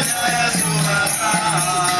Olha essa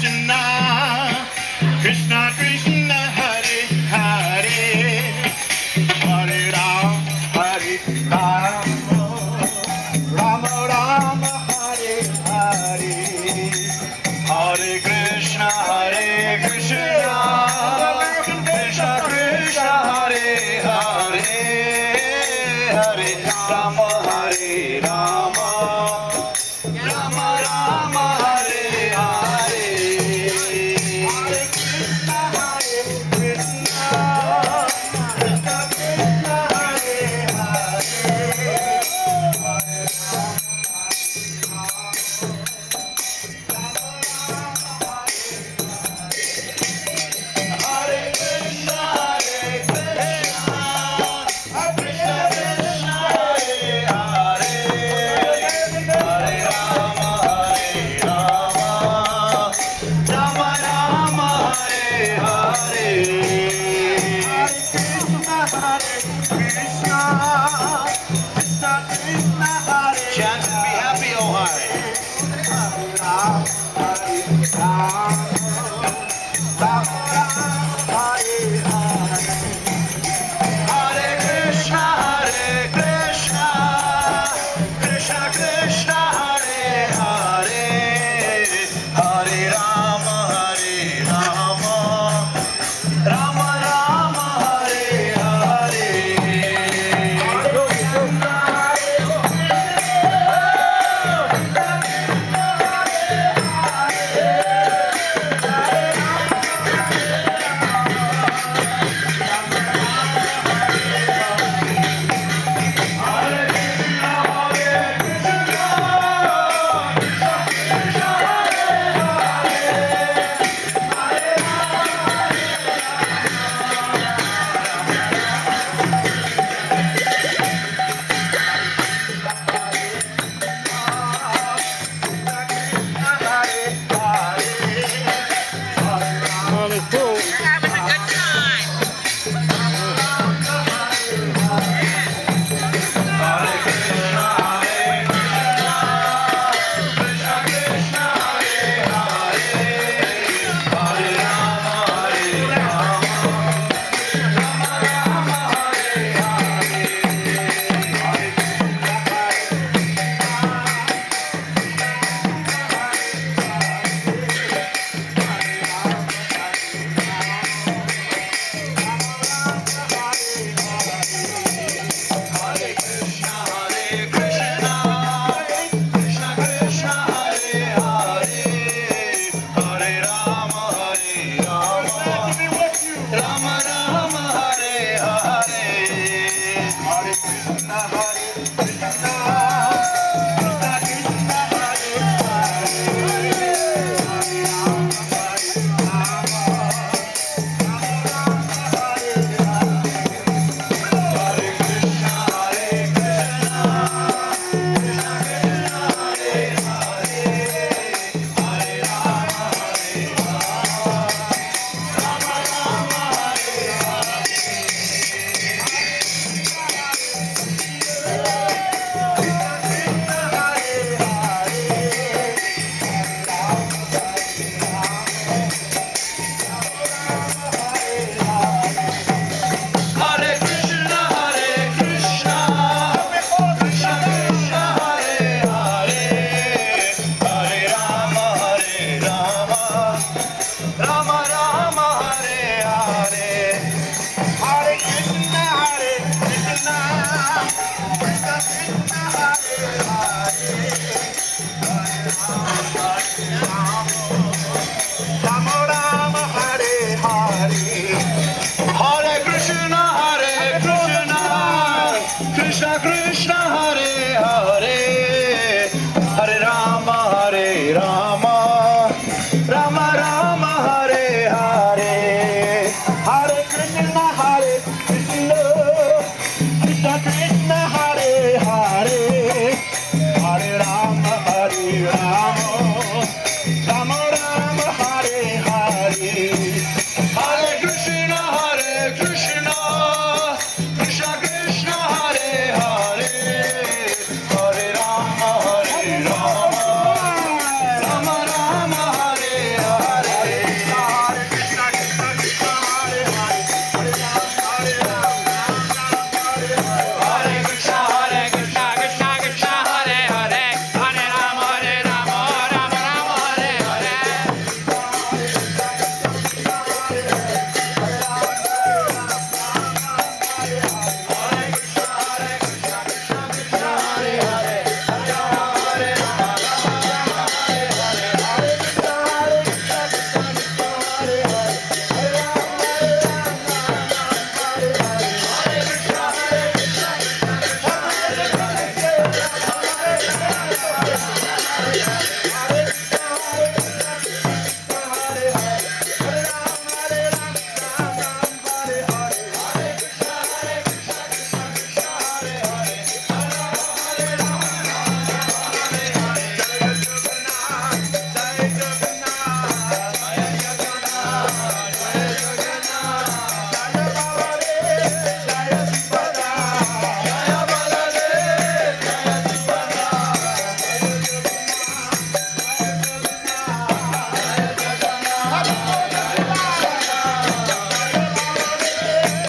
Krishna, Krishna Krishna, Hare Hare, Hare Ram, Hare Ram, Rama Rama, Hare Hare. Hare Krishna Hare Krishna